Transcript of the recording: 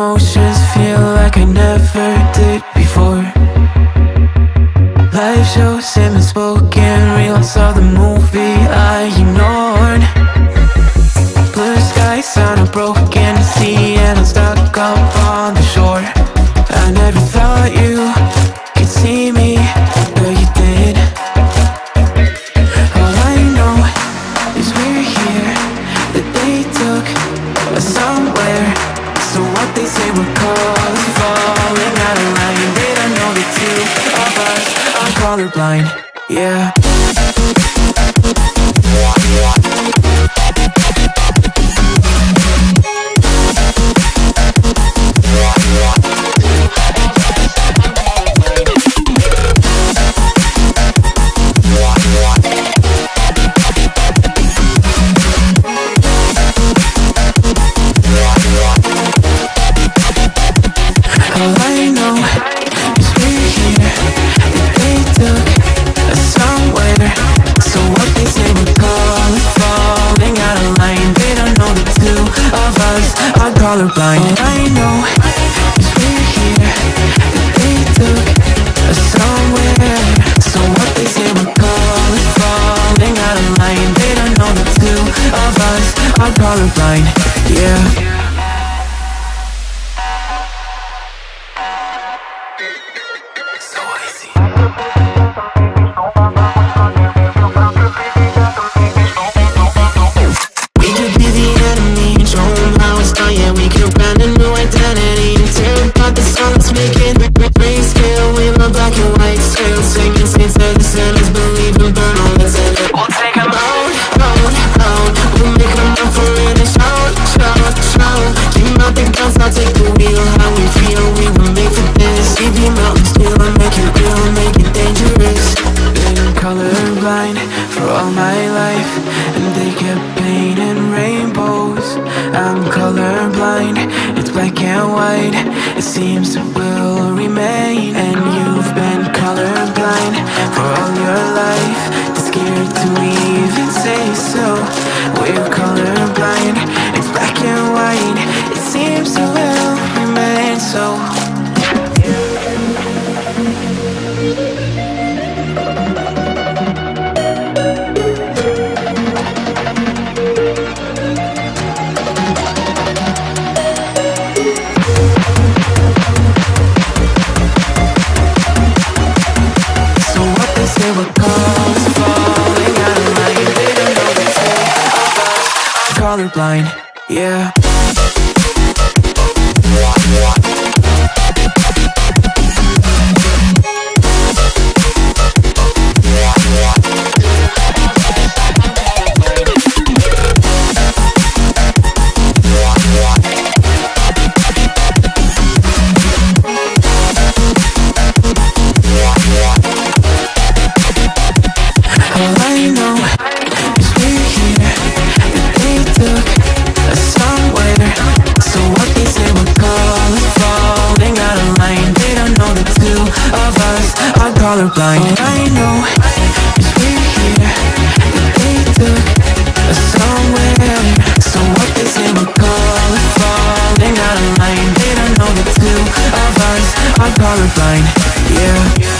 emotions feel like I never did before. Life shows him as both. colorblind, yeah. colorblind. I know. I'm colorblind, it's black and white. It seems it will remain. And you've been colorblind for all your life. Scared to even say so. We're colorblind. colorblind, yeah. colorblind. All I know is we're here but They took us somewhere. So what is they say we call falling out of line They don't know the two of us are colorblind. Yeah.